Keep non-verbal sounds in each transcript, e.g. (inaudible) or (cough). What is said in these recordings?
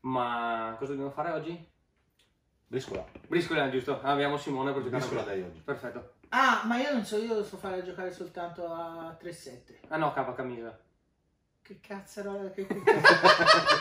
Ma cosa dobbiamo fare oggi? Briscola. Briscola, giusto? Ah, abbiamo Simone per giocare. Briscola dai oggi. Perfetto. Ah, ma io non so, io lo so fare giocare soltanto a 3-7. Ah no, capa camisa. Che che, (laughs) che cazzo.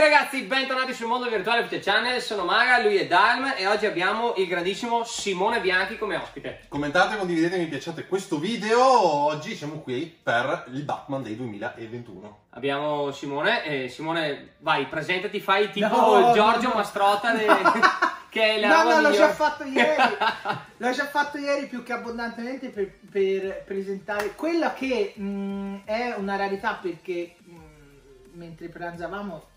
Ragazzi, bentornati sul Mondo Virtuale Official Channel, sono Maga, lui è Dalm e oggi abbiamo il grandissimo Simone Bianchi come ospite. Commentate, condividete, mi piacete questo video. Oggi siamo qui per il Batman del 2021. Abbiamo Simone e Simone, vai, presentati, fai tipo No, Giorgio no, no. Mastrota de- (laughs) che è la No, no, l'ho già fatto ieri. (laughs) L'ho già fatto ieri più che abbondantemente per, per presentare quella che mh, è una rarità perché mh, mentre pranzavamo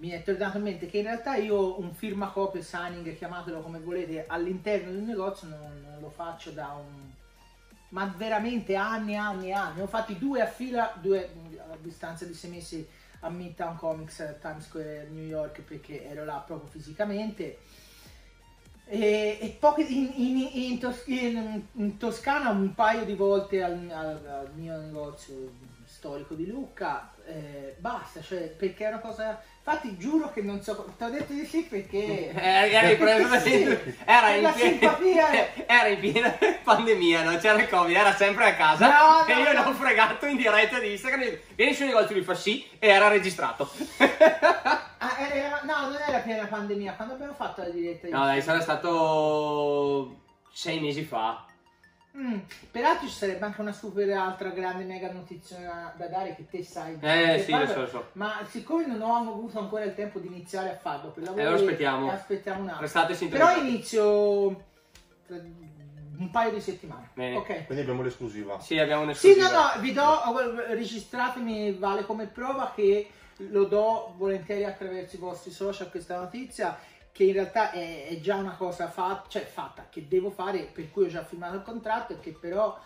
mi è tornato in mente che in realtà io un firmacopie signing, chiamatelo come volete, all'interno del negozio non, non lo faccio da un... ma veramente anni, anni, anni. Ne ho fatti due a fila, due a distanza di sei mesi a Midtown Comics a Times Square New York perché ero là proprio fisicamente. E, e poche in, in- in Tos- in Toscana un paio di volte al, al- al mio negozio storico di Lucca, eh, basta, cioè perché è una cosa. Infatti giuro che non so. Ti ho detto di sì perché. Eh, eri preso Sì, (laughs) era, in piena, era in piena pandemia, non c'era il covid, era sempre a casa No, e no, io no. l'ho fregato in diretta di Instagram, vieni sul negozio, lui fa sì e era registrato. (laughs) Ah, era- no, non era piena pandemia, quando abbiamo fatto la diretta di no dai, sarà stato sei mesi fa. Mm, Peraltro ci sarebbe anche una super altra grande mega notizia da, da dare che te sai. Eh sì, lo parla- so, lo so. Ma siccome non ho avuto ancora il tempo di iniziare a farlo per lavoro, Eh, lo aspettiamo. aspettiamo un attimo. Restate Però inizio tra un paio di settimane. Bene. Ok. Quindi abbiamo l'esclusiva. Sì, abbiamo un Sì, no, no, vi do, registratemi, vale come prova che lo do volentieri attraverso i vostri social questa notizia, che in realtà è, è già una cosa fatta, cioè fatta, che devo fare, per cui ho già firmato il contratto e che però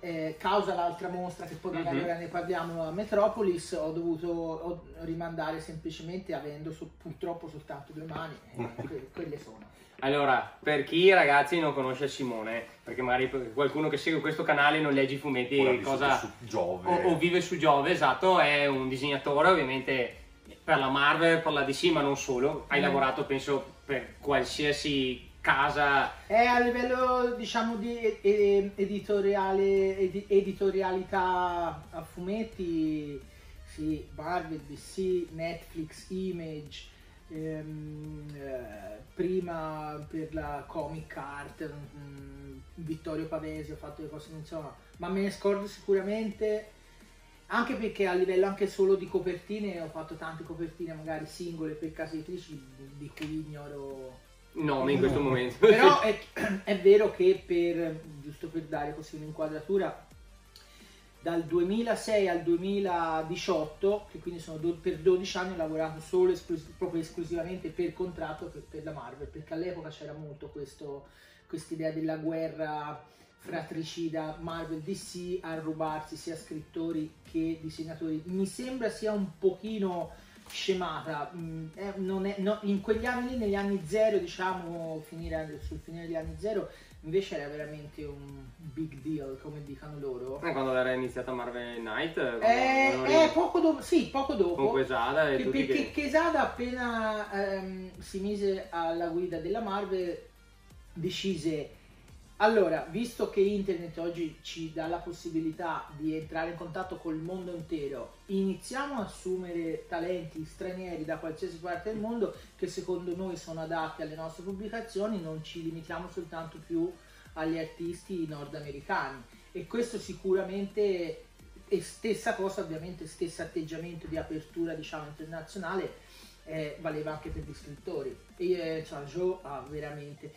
eh, causa l'altra mostra, che poi magari Mhm. ora ne parliamo a Metropolis, ho dovuto ho- rimandare semplicemente avendo so- purtroppo soltanto due mani, e (laughs) que- quelle sono. Allora, per chi ragazzi non conosce Simone, perché magari qualcuno che segue questo canale non legge i fumetti, cosa... su Giove. o, o vive su Giove, esatto, è un disegnatore ovviamente per la Marvel, per la DC, ma non solo. Hai Mm. lavorato, penso, per qualsiasi casa. È a livello, diciamo, di editoriale, edi- editorialità a fumetti, sì, Marvel, DC, Netflix, Image, ehm, eh, prima per la Comic Art, mm, Vittorio Pavesi, ho fatto le cose, insomma, ma me ne scordo sicuramente. Anche perché a livello anche solo di copertine ho fatto tante copertine magari singole per case editrici di cui ignoro nome in questo momento. però (laughs) è, è vero che per, giusto per dare così un'inquadratura, dal 2006 al 2018, che quindi sono do- per 12 anni ho lavorato solo esclus- proprio esclusivamente per contratto per, per la Marvel, perché all'epoca c'era molto questo, quest'idea della guerra fratricida Marvel DC a rubarsi sia scrittori che disegnatori. Mi sembra sia un pochino scemata. mm, eh, non è- no, in quegli anni lì, negli anni zero, diciamo, finire, sul finire degli anni zero, invece era veramente un big deal, come dicono loro. Eh, Quando era iniziata Marvel Knight, Eh, eh, lì poco dopo, sì, poco dopo. con Quesada e Che- tutti perché che... Quesada appena ehm, si mise alla guida della Marvel decise allora visto che internet oggi ci dà la possibilità di entrare in contatto col mondo intero iniziamo a assumere talenti stranieri da qualsiasi parte del mondo che secondo noi sono adatti alle nostre pubblicazioni non ci limitiamo soltanto più agli artisti nordamericani. E questo sicuramente e stessa cosa ovviamente stesso atteggiamento di apertura diciamo internazionale eh, valeva anche per gli scrittori. E eh, Joe ha veramente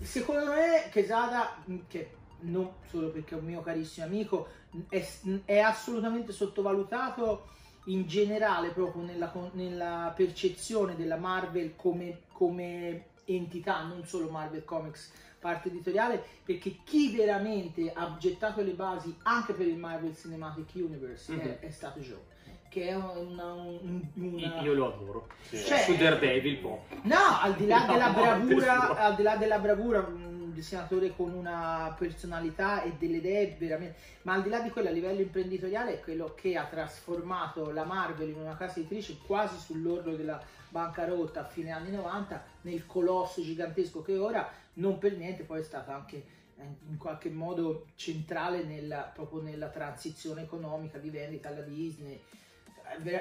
secondo me Quesada mh, che non solo perché è un mio carissimo amico è, è assolutamente sottovalutato in generale proprio nella, nella percezione della Marvel come, come entità non solo Marvel Comics parte editoriale perché chi veramente ha gettato le basi anche per il Marvel Cinematic Universe Mhm. è, è stato Joe che è una, un- una- Io lo adoro. Sì. Cioè- Su Daredevil, po'. No, al di là No, della no, bravura, al di là della bravura, un disegnatore con una personalità e delle idee veramente... Ma al di là di quello, a livello imprenditoriale, è quello che ha trasformato la Marvel in una casa editrice quasi sull'orlo della bancarotta a fine anni 90, nel colosso gigantesco che ora, non per niente poi è stato anche eh, in qualche modo centrale nella, proprio nella transizione economica di vendita alla Disney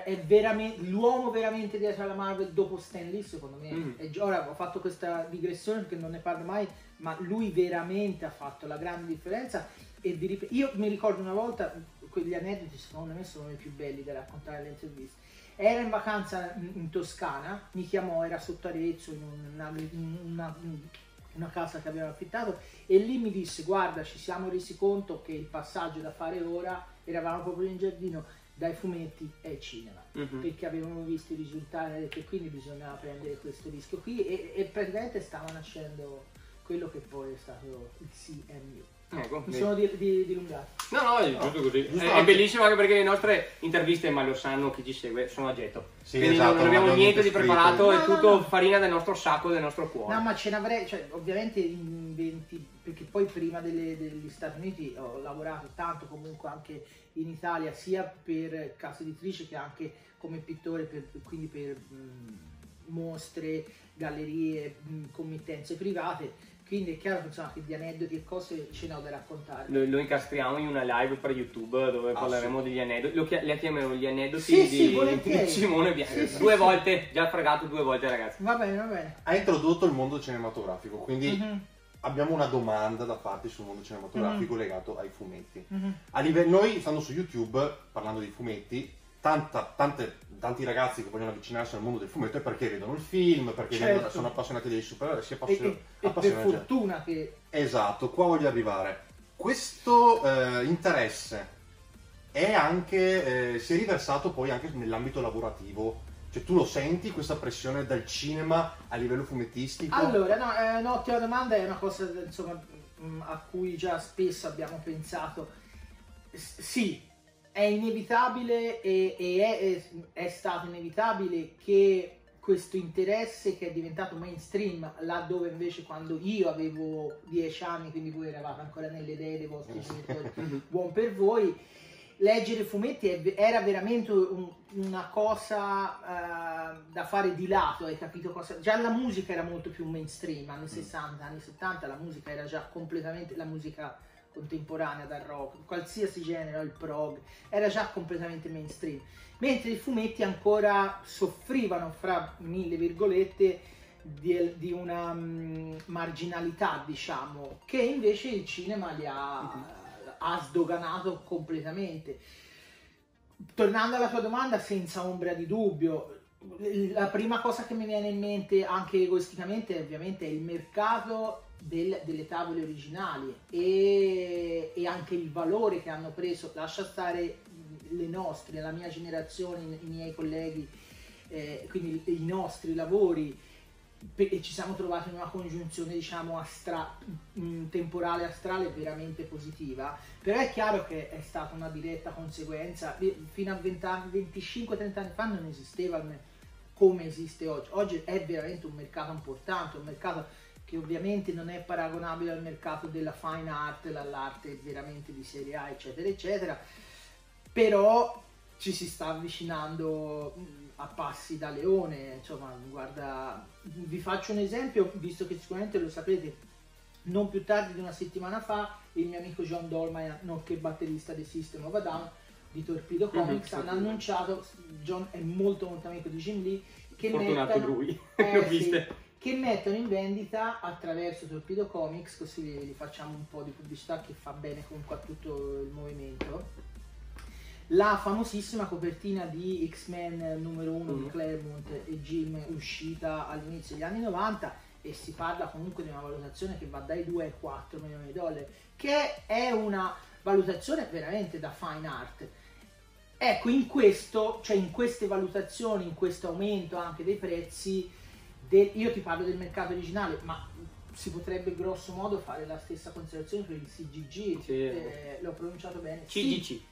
è veramente l'uomo veramente dietro alla Marvel dopo Stan Lee secondo me. Mm. e ora ho fatto questa digressione perché non ne parlo mai ma lui veramente ha fatto la grande differenza. E vi rip- io mi ricordo una volta quegli aneddoti secondo me sono i più belli da raccontare alle interviste. Era in vacanza in Toscana mi chiamò era sotto Arezzo in una, in una, una casa che aveva affittato e lì mi disse guarda ci siamo resi conto che il passaggio da fare ora eravamo proprio in giardino dai fumetti e cinema uh-huh. perché avevamo visto i risultati e quindi bisognava prendere questo rischio qui e, e praticamente stava nascendo quello che poi è stato il CMU Ecco, mi sono di, di, dilungato. No, no, è giusto così. Giusto è, è, bellissimo anche perché le nostre interviste, ma lo sanno chi ci segue, sono a getto. Sì, Quindi esatto, non abbiamo niente di preparato, no, è no, tutto no. farina del nostro sacco, del nostro cuore. No, ma ce n'avrei, cioè, ovviamente in 20, perché poi prima delle, degli Stati Uniti ho lavorato tanto comunque anche in Italia, sia per case editrici che anche come pittore, per, quindi per mh, mostre, gallerie, mh, committenze private quindi è chiaro insomma, che di aneddoti e cose ce ne ho da raccontare. Lo, lo, incastriamo in una live per YouTube dove ah, parleremo degli aneddoti. Lo chia- chiameremo gli aneddoti sì, di, sì, di (laughs) Simone Bianchi. Sì, due volte, già fregato due volte ragazzi. Va bene, va bene. Ha introdotto il mondo cinematografico, quindi mm-hmm. Abbiamo una domanda da farti sul mondo cinematografico mm-hmm. legato ai fumetti. Mm-hmm. Livello, noi, stando su YouTube, parlando di fumetti, tanta, tante, tanti ragazzi che vogliono avvicinarsi al mondo del fumetto è perché vedono il film, perché certo. vedono, sono appassionati dei supereroi, si appassionano. E, e, per fortuna che... Esatto, qua voglio arrivare. Questo eh, interesse è anche, eh, si è riversato poi anche nell'ambito lavorativo. Cioè tu lo senti questa pressione dal cinema a livello fumettistico? Allora, no, è eh, un'ottima domanda, è una cosa insomma, mm, a cui già spesso abbiamo pensato. S- sì, è inevitabile e, e è, è, stato inevitabile che questo interesse che è diventato mainstream laddove invece quando io avevo 10 anni, quindi voi eravate ancora nelle idee dei vostri genitori, (laughs) buon per voi, leggere fumetti era veramente un, una cosa uh, da fare di lato, hai capito cosa? Già la musica era molto più mainstream, anni 60, mm. anni 70 la musica era già completamente la musica contemporanea dal rock, qualsiasi genere, il prog, era già completamente mainstream, mentre i fumetti ancora soffrivano, fra mille virgolette, di, di una um, marginalità, diciamo, che invece il cinema li ha, mm-hmm. Ha sdoganato completamente. Tornando alla tua domanda, senza ombra di dubbio, la prima cosa che mi viene in mente anche egoisticamente ovviamente è il mercato del, delle tavole originali e, e, anche il valore che hanno preso, lascia stare le nostre, la mia generazione, i, miei colleghi, eh, quindi i nostri lavori e ci siamo trovati in una congiunzione diciamo astra, temporale astrale veramente positiva però è chiaro che è stata una diretta conseguenza. Fino a 25-30 anni fa non esisteva come esiste oggi. Oggi è veramente un mercato importante un mercato che ovviamente non è paragonabile al mercato della fine art, l'arte veramente di serie A, eccetera, eccetera, però ci si sta avvicinando a passi da leone, insomma, guarda, vi faccio un esempio, visto che sicuramente lo sapete, non più tardi di una settimana fa il mio amico John Dolman, nonché batterista di System of a Down di Torpedo Comics, mm-hmm, hanno annunciato, John è molto molto amico di Jim Lee, che mettano, lui, (laughs) eh, sì, che mettono in vendita attraverso Torpedo Comics, così vi facciamo un po' di pubblicità che fa bene comunque a tutto il movimento. La famosissima copertina di X-Men numero 1 mm. di Claremont e Jim uscita all'inizio degli anni 90 e si parla comunque di una valutazione che va dai 2 ai 4 milioni di dollari, che è una valutazione veramente da fine art. Ecco, in questo, cioè in queste valutazioni, in questo aumento anche dei prezzi, de- io ti parlo del mercato originale, ma si potrebbe grosso modo fare la stessa considerazione per il CGG, sì. eh, l'ho pronunciato bene. CGC. Sì.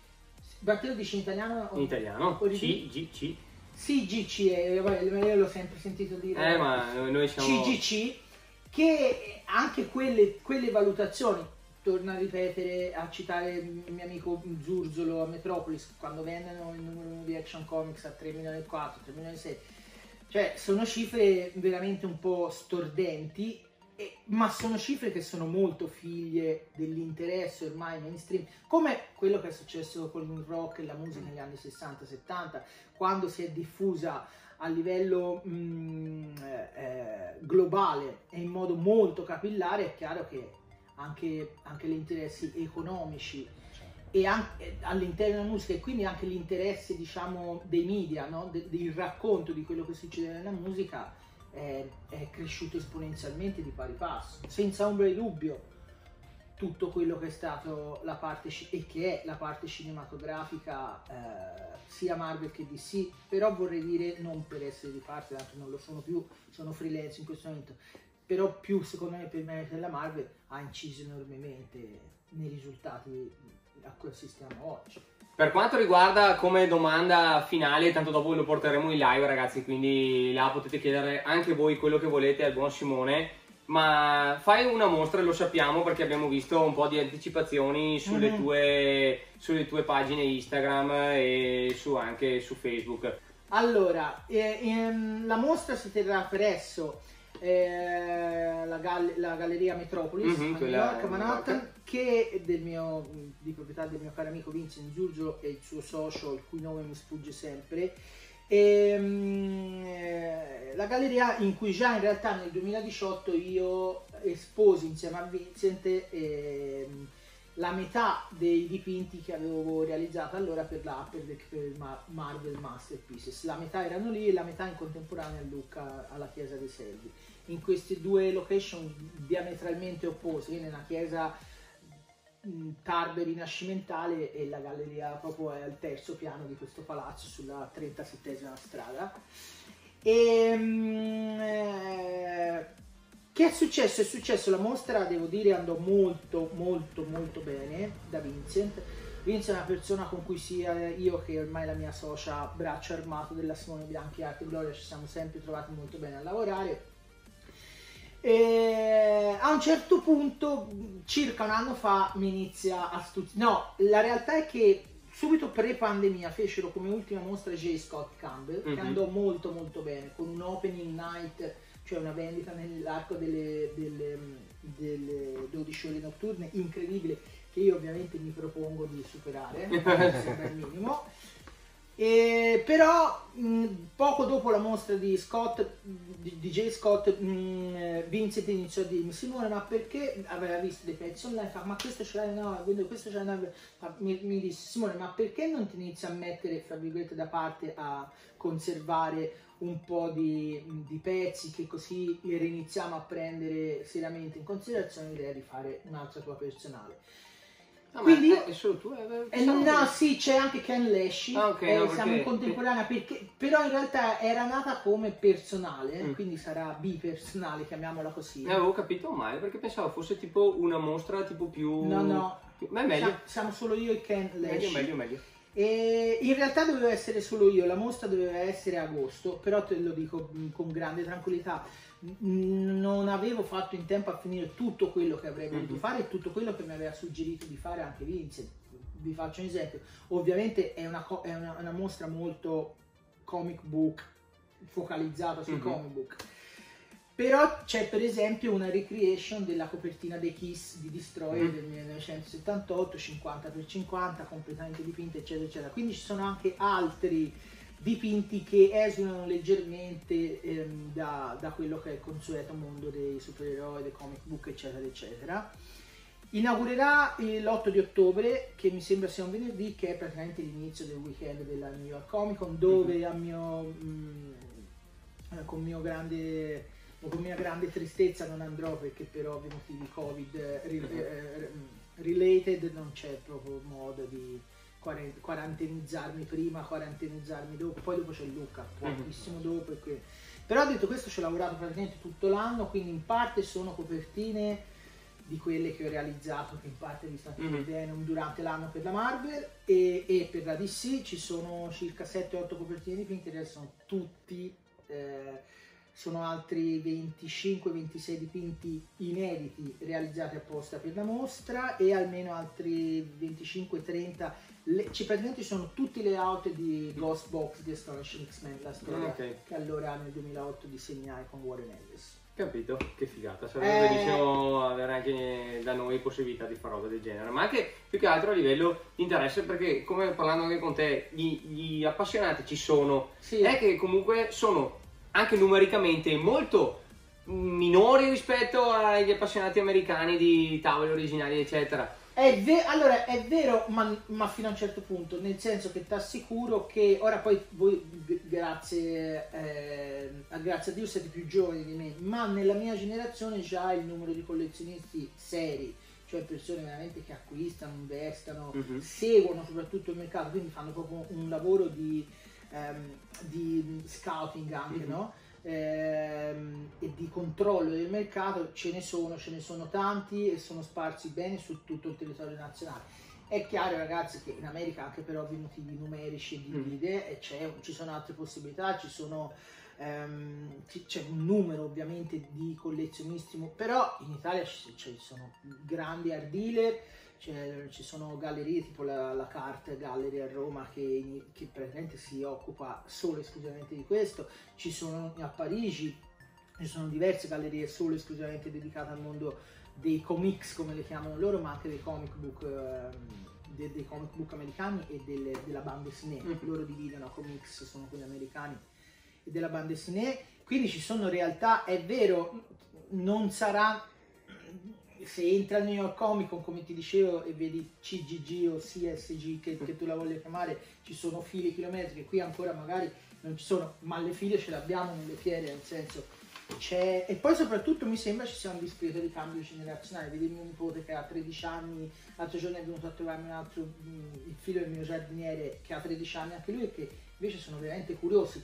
Ma te lo dici in italiano? In italiano, CGC. CGC, eh, io l'ho sempre sentito dire. Eh, ma noi siamo... CGC che anche quelle, quelle valutazioni, torno a ripetere, a citare il mio amico Zurzolo a Metropolis, quando vendono il numero 1 di Action Comics a 3 milioni e 4, 3 milioni e 6, cioè sono cifre veramente un po' stordenti e, ma sono cifre che sono molto figlie dell'interesse ormai mainstream, come quello che è successo con il rock e la musica negli anni 60-70, quando si è diffusa a livello mh, mm, eh, globale e in modo molto capillare, è chiaro che anche, anche gli interessi economici e anche all'interno della musica e quindi anche l'interesse diciamo dei media, no? De, del racconto di quello che succede nella musica è, è cresciuto esponenzialmente di pari passo, senza ombra di dubbio tutto quello che è stato la parte e che è la parte cinematografica eh, sia Marvel che DC però vorrei dire non per essere di parte tanto non lo sono più sono freelance in questo momento però più secondo me per me della Marvel ha inciso enormemente nei risultati a cui assistiamo oggi per quanto riguarda come domanda finale, tanto dopo lo porteremo in live ragazzi, quindi là potete chiedere anche voi quello che volete al buon Simone. Ma fai una mostra, lo sappiamo perché abbiamo visto un po' di anticipazioni sulle, mm-hmm. tue, sulle tue, pagine Instagram e su, anche su Facebook. Allora, eh, ehm, la mostra si terrà presso eh, la, gal- la, Galleria Metropolis mm-hmm, a New York, Manhattan, che è del mio, di proprietà del mio caro amico Vincent Giurgio e il suo socio, il cui nome mi sfugge sempre. E, ehm, eh, la galleria in cui già in realtà nel 2018 io esposi insieme a Vincent eh, la metà dei dipinti che avevo realizzato allora per la per, per Marvel Masterpieces. La metà erano lì e la metà in contemporanea a Lucca alla chiesa dei Servi. In queste due location diametralmente opposte, quindi nella chiesa tardo rinascimentale e la galleria proprio è al terzo piano di questo palazzo sulla 37esima strada. E, ehm, eh, che è successo? È successo la mostra, devo dire, andò molto molto molto bene da Vincent. Vincent è una persona con cui sia io che ormai la mia socia braccio armato della Simone Bianchi Arte e Gloria ci siamo sempre trovati molto bene a lavorare. E a un certo punto, circa un anno fa, mi inizia a studiare. No, la realtà è che subito pre-pandemia fecero come ultima mostra J. Scott Campbell, mm-hmm. che mhm. andò molto molto bene, con un opening night cioè una vendita nell'arco delle, delle, delle 12 ore notturne incredibile che io ovviamente mi propongo di superare, (laughs) sembra il minimo. E, però mh, poco dopo la mostra di Scott, di DJ Scott, mh, Vincent iniziò a dirmi Simone ma perché aveva visto dei pezzi online, fa, ma questo ce l'hai no, questo ce l'hai mi, mi disse Simone ma perché non ti inizi a mettere fra virgolette da parte a conservare un po' di, di, pezzi che così riniziamo a prendere seriamente in considerazione l'idea di fare un'altra tua personale. No, Quindi, è, solo tu? Eh, no, che... sì, c'è anche Ken Leshy, ah, okay, eh, no, siamo in contemporanea, perché, però in realtà era nata come personale, mm. quindi sarà bipersonale, chiamiamola così. Ne avevo capito male, perché pensavo fosse tipo una mostra tipo più... No, no. Ma è meglio. Siamo, siamo solo io e Ken Leshy. Meglio, meglio, meglio. E in realtà doveva essere solo io, la mostra doveva essere agosto, però te lo dico mm, con grande tranquillità, non avevo fatto in tempo a finire tutto quello che avrei voluto mm-hmm. fare e tutto quello che mi aveva suggerito di fare anche Vincent. Vi faccio un esempio, ovviamente è una, è una, una mostra molto comic book, focalizzata sul mm-hmm. comic book però c'è per esempio una recreation della copertina dei Kiss di Destroyer mm. del 1978, 50x50, completamente dipinta, eccetera, eccetera. Quindi ci sono anche altri dipinti che esulano leggermente ehm, da, da, quello che è il consueto mondo dei supereroi, dei comic book, eccetera, eccetera. Inaugurerà l'8 di ottobre, che mi sembra sia un venerdì, che è praticamente l'inizio del weekend della New York Comic Con, dove mm-hmm. a mio, mh, mm, eh, con mio grande con mia grande tristezza non andrò perché per ovvi motivi covid eh, eh related non c'è proprio modo di quarantenizzarmi prima, quarantenizzarmi dopo, poi dopo c'è Luca, mhm. pochissimo dopo. Que... Però detto questo ci ho lavorato praticamente tutto l'anno, quindi in parte sono copertine di quelle che ho realizzato, che in parte vi state mm-hmm. bene durante l'anno per la Marvel e, e, per la DC ci sono circa 7-8 copertine di Pinterest, sono tutti... Eh, sono altri 25-26 dipinti inediti realizzati apposta per la mostra e almeno altri 25-30 le, ci praticamente sono tutti le auto di Ghost Box di Astonishing X-Men la storia okay. che allora nel 2008 disegnai con Warren Ellis. Capito, che figata, sarebbe eh... bellissimo avere anche da noi possibilità di fare roba del genere, ma anche più che altro a livello di interesse perché come parlando anche con te, gli, gli appassionati ci sono, sì. è che comunque sono anche numericamente molto minori rispetto agli appassionati americani di tavoli originali eccetera è ve- allora è vero, ma, ma, fino a un certo punto, nel senso che ti assicuro che ora poi voi, grazie, eh, grazie a Dio, siete più giovani di me, ma nella mia generazione già il numero di collezionisti seri, cioè persone veramente che acquistano, investono, uh-huh. seguono soprattutto il mercato, quindi fanno proprio un lavoro di, um, di scouting anche, uh-huh. no? Ehm, e di controllo del mercato ce ne sono, ce ne sono tanti e sono sparsi bene su tutto il territorio nazionale. È chiaro ragazzi che in America anche per ovvi motivi numerici e di mm. ci sono altre possibilità, ci sono, ehm, c'è un numero ovviamente di collezionisti, però in Italia ci, ci sono grandi art dealer cioè, ci sono gallerie tipo la, la Carte Gallery a Roma che, che praticamente si occupa solo e esclusivamente di questo, ci sono a Parigi, ci sono diverse gallerie solo e esclusivamente dedicate al mondo dei comics come le chiamano loro, ma anche dei comic book, eh, dei, dei comic book americani e delle, della banda dessinée. Mm-hmm. Loro dividono comics, sono quelli americani e della banda dessinée. Quindi ci sono realtà, è vero, non sarà se entri al New York Comic Con come ti dicevo e vedi CGG o CSG che, che tu la voglia chiamare ci sono file chilometriche qui ancora magari non ci sono ma le file ce le abbiamo nelle fiere nel senso c'è e poi soprattutto mi sembra ci sia un discreto di cambio generazionale. Vedi mio nipote che ha 13 anni l'altro giorno è venuto a trovarmi un altro il figlio del mio giardiniere che ha 13 anni anche lui e che invece sono veramente curiosi.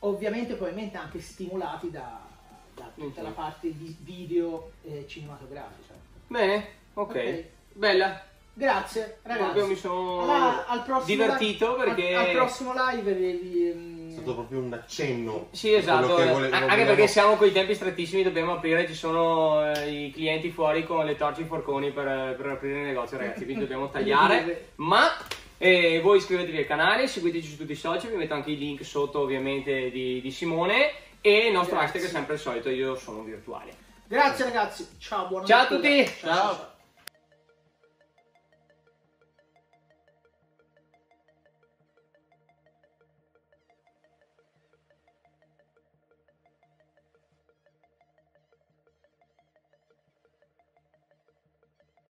Ovviamente probabilmente anche stimolati da da tutta la parte di video eh, cinematografica. Bene, ok. okay. Bella. Grazie, ragazzi. Proprio mi sono allora, divertito live, perché... Al, al, prossimo live vi, mm, È stato proprio un accenno. Sì, esatto. Vole- anche vogliamo... perché siamo con i tempi strettissimi, dobbiamo aprire, ci sono eh, i clienti fuori con le torce e i forconi per, per aprire il negozio, ragazzi. Quindi dobbiamo (laughs) tagliare. ma eh, voi iscrivetevi al canale, seguiteci su tutti i social, vi metto anche i link sotto ovviamente di, di Simone e il nostro Grazie. hashtag è sempre il solito, io sono virtuale. Grazie ragazzi, ciao, buona Ciao a tutti! ciao. ciao.